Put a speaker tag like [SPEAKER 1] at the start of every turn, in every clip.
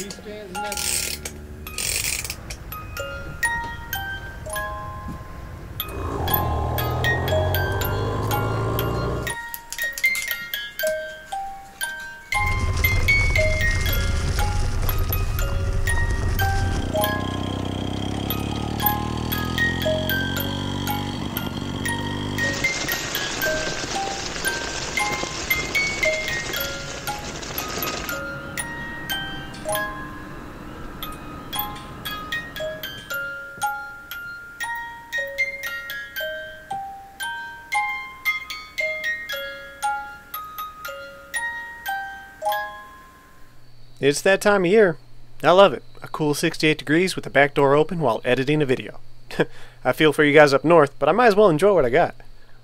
[SPEAKER 1] C-stands and that?
[SPEAKER 2] It's that time of year. I love it. A cool 68 degrees with the back door open while editing a video. I feel for you guys up north, but I might as well enjoy what I got.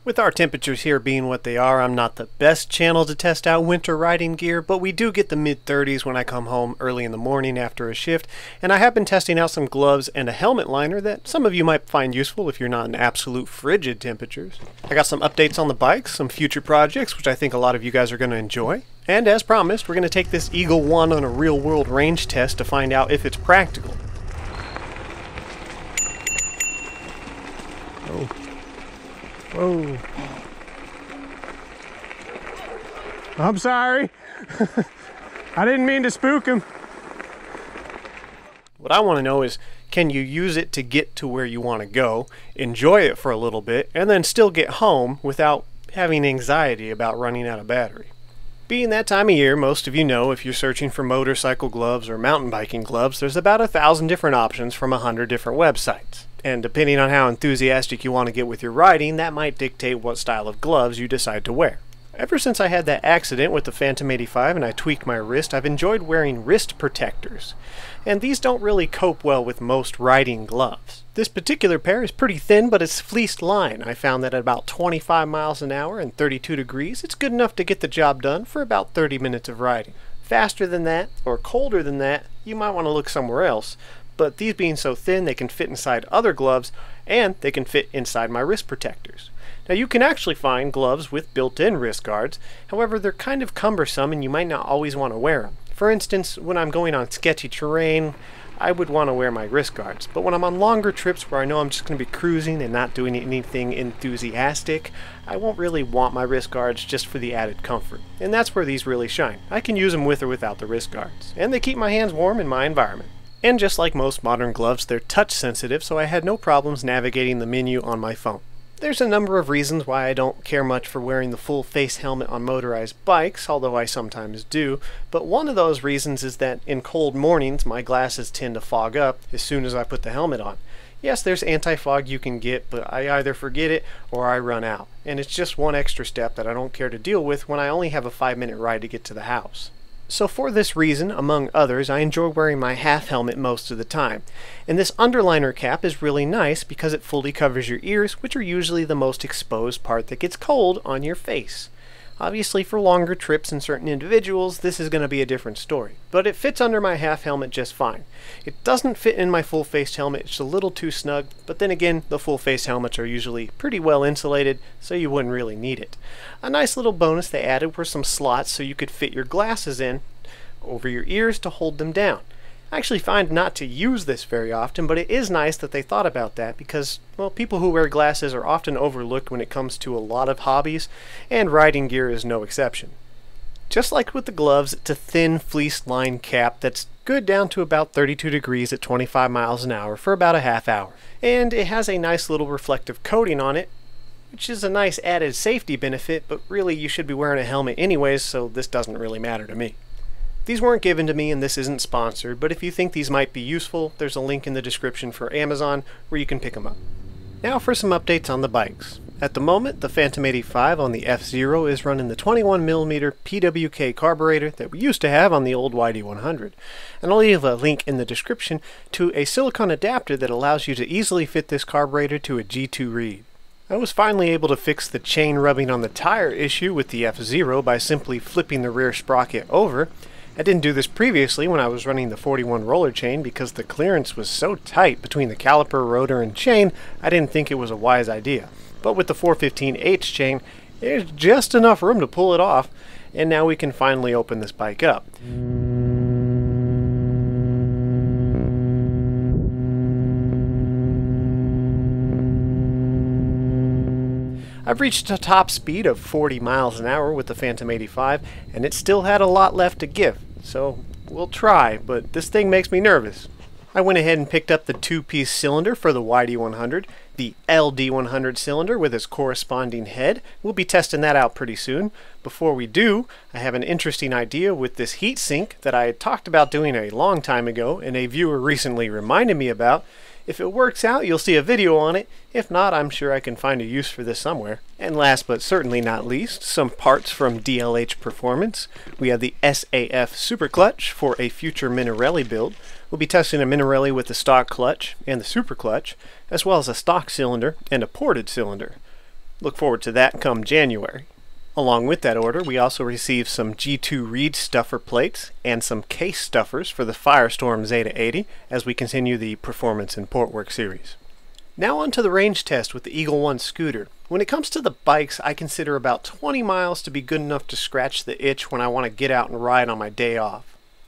[SPEAKER 2] With our temperatures here being what they are, I'm not the best channel to test out winter riding gear, but we do get the mid 30s when I come home early in the morning after a shift, and I have been testing out some gloves and a helmet liner that some of you might find useful if you're not in absolute frigid temperatures. I got some updates on the bikes, some future projects, which I think a lot of you guys are going to enjoy. And as promised, we're going to take this Eagle 1 on a real world range test to find out if it's practical. Oh. Whoa. I'm sorry. I didn't mean to spook him. What I want to know is can you use it to get to where you want to go, enjoy it for a little bit, and then still get home without having anxiety about running out of battery? Being that time of year, most of you know if you're searching for motorcycle gloves or mountain biking gloves, there's about a thousand different options from a hundred different websites. And depending on how enthusiastic you want to get with your riding, that might dictate what style of gloves you decide to wear. Ever since I had that accident with the Phantom 85 and I tweaked my wrist, I've enjoyed wearing wrist protectors. And these don't really cope well with most riding gloves. This particular pair is pretty thin, but it's fleeced line. I found that at about 25 miles an hour and 32 degrees, it's good enough to get the job done for about 30 minutes of riding. Faster than that, or colder than that, you might want to look somewhere else. But these being so thin, they can fit inside other gloves, and they can fit inside my wrist protectors. Now you can actually find gloves with built-in wrist guards, however they're kind of cumbersome and you might not always want to wear them. For instance, when I'm going on sketchy terrain, I would want to wear my wrist guards. But when I'm on longer trips where I know I'm just going to be cruising and not doing anything enthusiastic, I won't really want my wrist guards just for the added comfort. And that's where these really shine. I can use them with or without the wrist guards. And they keep my hands warm in my environment. And just like most modern gloves, they're touch sensitive, so I had no problems navigating the menu on my phone. There's a number of reasons why I don't care much for wearing the full face helmet on motorized bikes, although I sometimes do, but one of those reasons is that in cold mornings my glasses tend to fog up as soon as I put the helmet on. Yes, there's anti-fog you can get, but I either forget it or I run out, and it's just one extra step that I don't care to deal with when I only have a 5 minute ride to get to the house. So for this reason, among others, I enjoy wearing my half helmet most of the time. And this underliner cap is really nice because it fully covers your ears, which are usually the most exposed part that gets cold on your face. Obviously, for longer trips and certain individuals, this is going to be a different story. But it fits under my half helmet just fine. It doesn't fit in my full face helmet, it's a little too snug, but then again, the full face helmets are usually pretty well insulated, so you wouldn't really need it. A nice little bonus they added were some slots so you could fit your glasses in over your ears to hold them down. I actually find not to use this very often, but it is nice that they thought about that because, well, people who wear glasses are often overlooked when it comes to a lot of hobbies, and riding gear is no exception. Just like with the gloves, it's a thin fleece lined cap that's good down to about 32 degrees at 25 miles an hour for about a half hour. And it has a nice little reflective coating on it, which is a nice added safety benefit, but really you should be wearing a helmet anyways, so this doesn't really matter to me. These weren't given to me and this isn't sponsored, but if you think these might be useful, there's a link in the description for Amazon where you can pick them up. Now for some updates on the bikes. At the moment, the Phantom 85 on the F-Zero is running the 21mm PWK carburetor that we used to have on the old YD100. And I'll leave a link in the description to a silicone adapter that allows you to easily fit this carburetor to a G2 reed. I was finally able to fix the chain rubbing on the tire issue with the F-Zero by simply flipping the rear sprocket over, I didn't do this previously when I was running the 41 roller chain because the clearance was so tight between the caliper, rotor, and chain, I didn't think it was a wise idea. But with the 415H chain, there's just enough room to pull it off, and now we can finally open this bike up. I've reached a top speed of 40 miles an hour with the Phantom 85, and it still had a lot left to give so we'll try, but this thing makes me nervous. I went ahead and picked up the two-piece cylinder for the YD100, the LD100 cylinder with its corresponding head. We'll be testing that out pretty soon. Before we do, I have an interesting idea with this heat sink that I had talked about doing a long time ago and a viewer recently reminded me about. If it works out, you'll see a video on it. If not, I'm sure I can find a use for this somewhere. And last but certainly not least, some parts from DLH Performance. We have the SAF Super Clutch for a future Minarelli build. We'll be testing a Minarelli with the stock clutch and the super clutch, as well as a stock cylinder and a ported cylinder. Look forward to that come January. Along with that order, we also received some G2 Reed stuffer plates and some case stuffers for the Firestorm Zeda 80 as we continue the Performance and Portwork series. Now on to the range test with the Eagle One scooter. When it comes to the bikes, I consider about 20 miles to be good enough to scratch the itch when I want to get out and ride on my day off.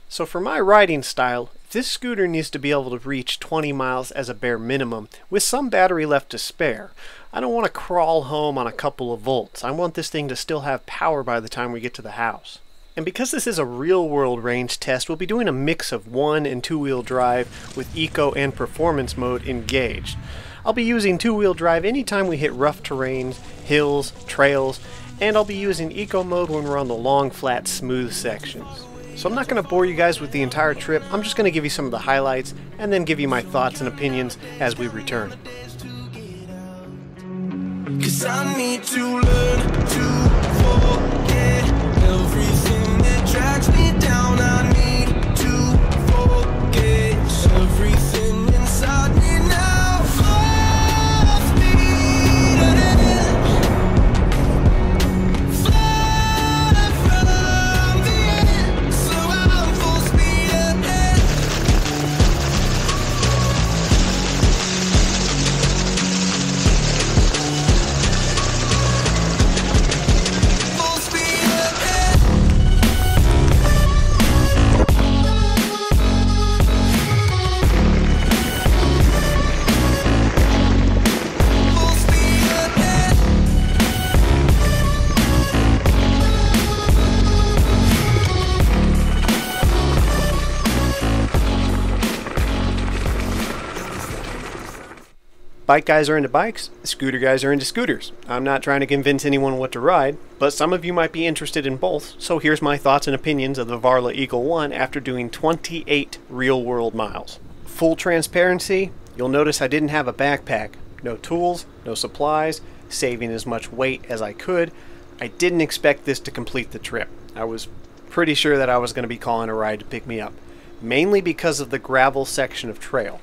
[SPEAKER 2] So for my riding style, this scooter needs to be able to reach 20 miles as a bare minimum, with some battery left to spare. I don't want to crawl home on a couple of volts. I want this thing to still have power by the time we get to the house. And because this is a real world range test, we'll be doing a mix of one and two wheel drive with eco and performance mode engaged. I'll be using two wheel drive anytime we hit rough terrains, hills, trails, and I'll be using eco mode when we're on the long, flat, smooth sections. So I'm not going to bore you guys with the entire trip, I'm just going to give you some of the highlights and then give you my thoughts and opinions as we return. Cause I need to learn to forget everything that drags me down. I Bike guys are into bikes, scooter guys are into scooters. I'm not trying to convince anyone what to ride, but some of you might be interested in both, so here's my thoughts and opinions of the Varla Eagle 1 after doing 28 real world miles. Full transparency, you'll notice I didn't have a backpack. No tools, no supplies, saving as much weight as I could. I didn't expect this to complete the trip. I was pretty sure that I was going to be calling a ride to pick me up, mainly because of the gravel section of trail.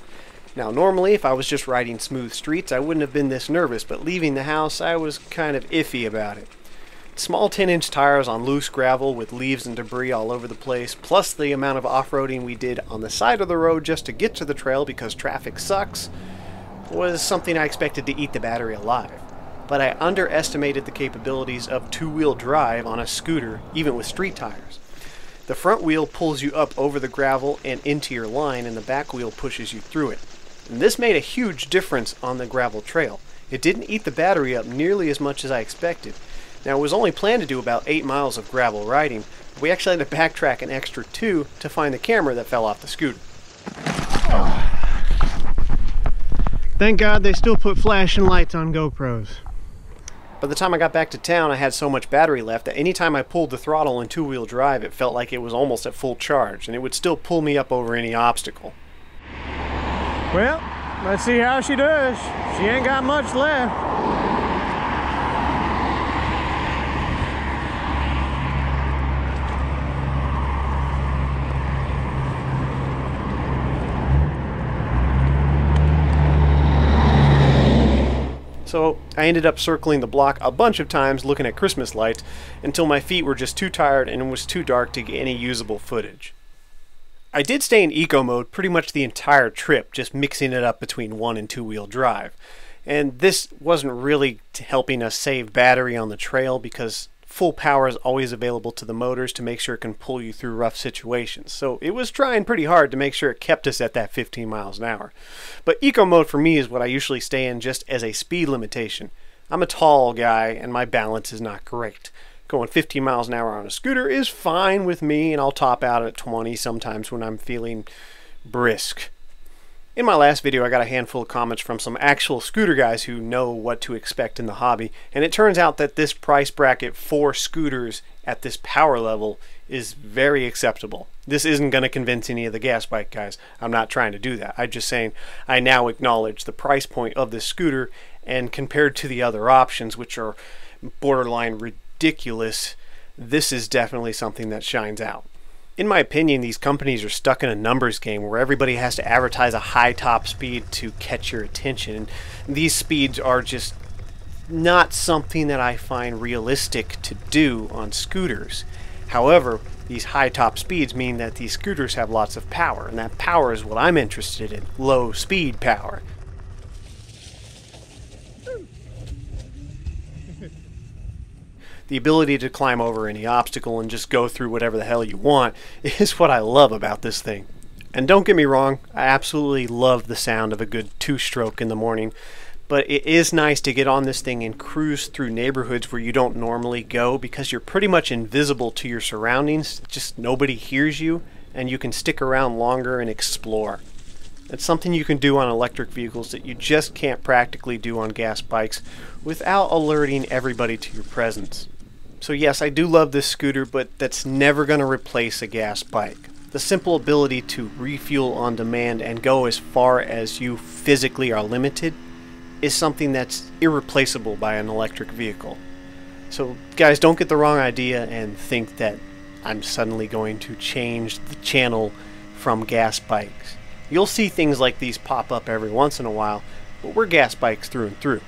[SPEAKER 2] Now, normally, if I was just riding smooth streets, I wouldn't have been this nervous, but leaving the house, I was kind of iffy about it. Small 10 inch tires on loose gravel with leaves and debris all over the place, plus the amount of off roading we did on the side of the road just to get to the trail because traffic sucks, was something I expected to eat the battery alive. But I underestimated the capabilities of two wheel drive on a scooter, even with street tires. The front wheel pulls you up over the gravel and into your line, and the back wheel pushes you through it. And this made a huge difference on the gravel trail. It didn't eat the battery up nearly as much as I expected. Now, it was only planned to do about 8 miles of gravel riding, but we actually had to backtrack an extra 2 to find the camera that fell off the scooter. Thank God they still put flashing lights on GoPros. By the time I got back to town, I had so much battery left that anytime I pulled the throttle in two-wheel drive, it felt like it was almost at full charge, and it would still pull me up over any obstacle. Well, let's see how she does. She ain't got much left. So I ended up circling the block a bunch of times looking at Christmas lights until my feet were just too tired and it was too dark to get any usable footage. I did stay in eco mode pretty much the entire trip, just mixing it up between one and two wheel drive. And this wasn't really helping us save battery on the trail because full power is always available to the motors to make sure it can pull you through rough situations. So it was trying pretty hard to make sure it kept us at that 15 miles an hour. But eco mode for me is what I usually stay in just as a speed limitation. I'm a tall guy and my balance is not great. Going 15 miles an hour on a scooter is fine with me, and I'll top out at 20 sometimes when I'm feeling brisk. In my last video, I got a handful of comments from some actual scooter guys who know what to expect in the hobby, and it turns out that this price bracket for scooters at this power level is very acceptable. This isn't going to convince any of the gas bike guys. I'm not trying to do that. I'm just saying I now acknowledge the price point of this scooter, and compared to the other options, which are borderline ridiculous ridiculous, this is definitely something that shines out. In my opinion, these companies are stuck in a numbers game where everybody has to advertise a high top speed to catch your attention. And these speeds are just not something that I find realistic to do on scooters. However, these high top speeds mean that these scooters have lots of power, and that power is what I'm interested in low speed power. The ability to climb over any obstacle and just go through whatever the hell you want is what I love about this thing. And don't get me wrong, I absolutely love the sound of a good two stroke in the morning, but it is nice to get on this thing and cruise through neighborhoods where you don't normally go because you're pretty much invisible to your surroundings, just nobody hears you, and you can stick around longer and explore. It's something you can do on electric vehicles that you just can't practically do on gas bikes without alerting everybody to your presence. So yes, I do love this scooter, but that's never going to replace a gas bike. The simple ability to refuel on demand and go as far as you physically are limited is something that's irreplaceable by an electric vehicle. So guys, don't get the wrong idea and think that I'm suddenly going to change the channel from gas bikes. You'll see things like these pop up every once in a while, but we're gas bikes through and through.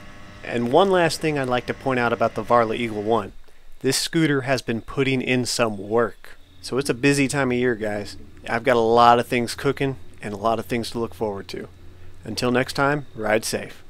[SPEAKER 2] And one last thing I'd like to point out about the Varla Eagle 1. This scooter has been putting in some work. So it's a busy time of year, guys. I've got a lot of things cooking and a lot of things to look forward to. Until next time, ride safe.